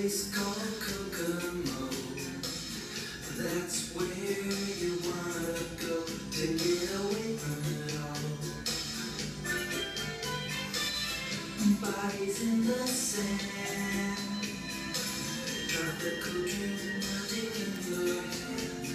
place called Kokomo. That's where you wanna go to get away from it all. Bodies in the sand, tropical dream melting in your hand.